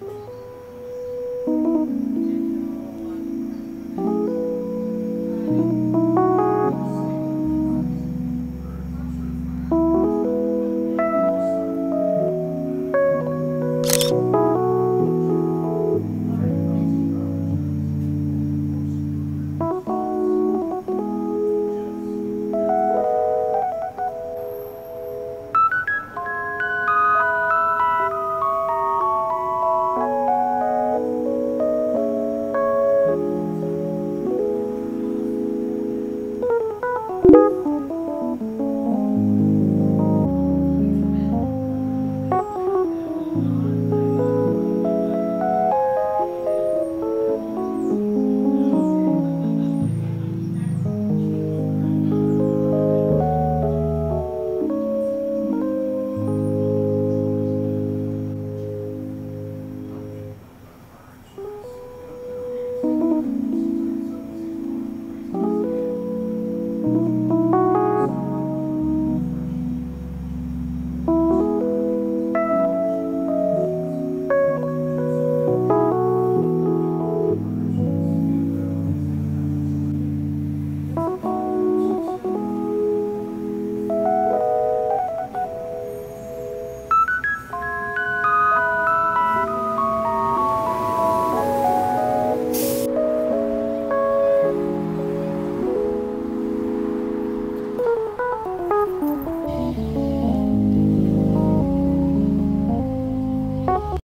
了。Ooh.